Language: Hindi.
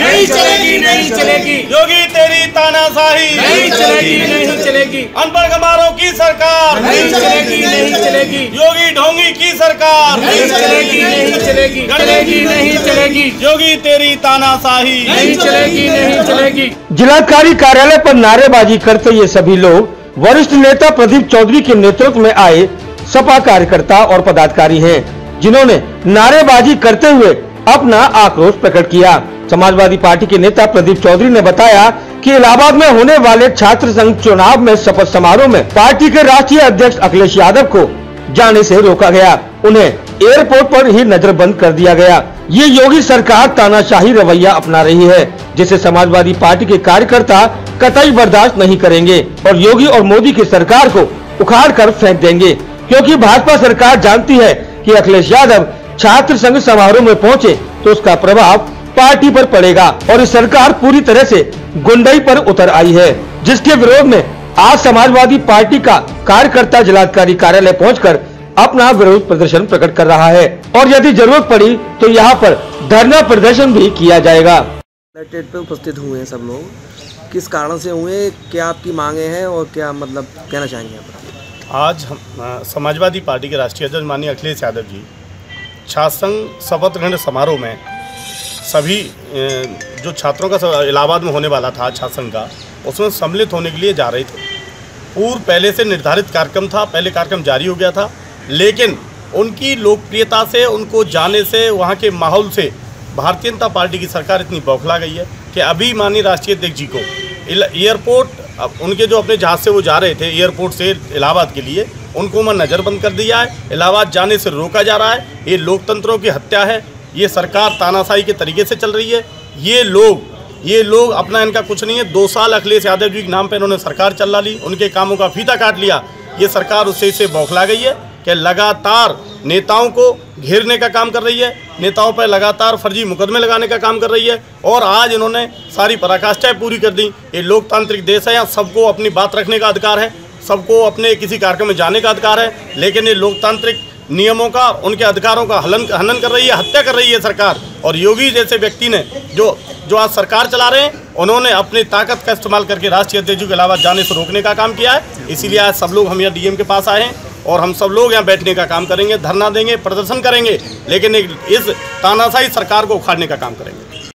नहीं चलेगी नहीं चलेगी। योगी तेरी तानाशाही। नहीं चलेगी नहीं चलेगी। अनपढ़ गमारों की सरकार। नहीं चलेगी नहीं चलेगी। योगी ढोंगी की सरकार। नहीं चलेगी नहीं चलेगी। चलेगी। नहीं चलेगी। योगी तेरी तानाशाही। नहीं चलेगी नहीं चलेगी। जिलाधिकारी कार्यालय पर नारेबाजी करते ये सभी लोग वरिष्ठ नेता प्रदीप चौधरी के नेतृत्व में आए सपा कार्यकर्ता और पदाधिकारी हैं जिन्होंने नारेबाजी करते हुए अपना आक्रोश प्रकट किया। समाजवादी पार्टी के नेता प्रदीप चौधरी ने बताया कि इलाहाबाद में होने वाले छात्र संघ चुनाव में शपथ समारोह में पार्टी के राष्ट्रीय अध्यक्ष अखिलेश यादव को जाने से रोका गया। उन्हें एयरपोर्ट पर ही नजरबंद कर दिया गया। ये योगी सरकार तानाशाही रवैया अपना रही है, जिसे समाजवादी पार्टी के कार्यकर्ता कतई बर्दाश्त नहीं करेंगे और योगी और मोदी की सरकार को उखाड़ कर फेंक देंगे। क्योंकि भाजपा सरकार जानती है कि अखिलेश यादव छात्र संघ समारोह में पहुँचे तो उसका प्रभाव पार्टी पर पड़ेगा और इस सरकार पूरी तरह से गुंडई पर उतर आई है जिसके विरोध में आज समाजवादी पार्टी का कार्यकर्ता जिलाधिकारी कार्यालय पहुंचकर अपना विरोध प्रदर्शन प्रकट कर रहा है। और यदि ज़रूरत पड़ी तो यहाँ पर धरना प्रदर्शन भी किया जाएगा। पे उपस्थित हुए हैं सब लोग। किस कारण से हुए क्या आपकी मांगे हैं और क्या मतलब कहना चाहेंगे आप? आज हम समाजवादी पार्टी के राष्ट्रीय अध्यक्ष माननीय अखिलेश यादव जी छात्र शपथ ग्रहण समारोह में सभी जो छात्रों का इलाहाबाद में होने वाला था छात्र संघ का, उसमें सम्मिलित होने के लिए जा रहे थे। पूर्व पहले से निर्धारित कार्यक्रम था, पहले कार्यक्रम जारी हो गया था, लेकिन उनकी लोकप्रियता से, उनको जाने से, वहाँ के माहौल से भारतीय जनता पार्टी की सरकार इतनी बौखला गई है कि अभी माननीय राष्ट्रीय अध्यक्ष जी को एयरपोर्ट अब उनके जो अपने जहाज़ से वो जा रहे थे एयरपोर्ट से इलाहाबाद के लिए, उनको मैं नज़रबंद कर दिया है। इलाहाबाद जाने से रोका जा रहा है। ये लोकतंत्रों की हत्या है। ये सरकार तानाशाही के तरीके से चल रही है। ये लोग ये लोग अपना इनका कुछ नहीं है। दो साल अखिलेश यादव जी के नाम पर इन्होंने सरकार चला ली, उनके कामों का फीता काट लिया। ये सरकार उससे इसे बौखला गई है कि लगातार नेताओं को घेरने का काम कर रही है। नेताओं पर लगातार फर्जी मुकदमे लगाने का काम कर रही है और आज इन्होंने सारी पराकाष्ठाएँ पूरी कर दी। ये लोकतांत्रिक देश है, यहाँ सबको अपनी बात रखने का अधिकार है, सबको अपने किसी कार्यक्रम में जाने का अधिकार है, लेकिन ये लोकतांत्रिक नियमों का, उनके अधिकारों का हलन, हनन कर रही है, हत्या कर रही है सरकार। और योगी जैसे व्यक्ति ने जो जो आज सरकार चला रहे हैं, उन्होंने अपनी ताकत का इस्तेमाल करके राष्ट्रीय अध्यक्ष के अलावा जाने से रोकने का काम किया है। इसीलिए आज सब लोग हम यहाँ डीएम के पास आए हैं। और हम सब लोग यहाँ बैठने का काम करेंगे, धरना देंगे, प्रदर्शन करेंगे, लेकिन इस तानाशाही सरकार को उखाड़ने का काम करेंगे।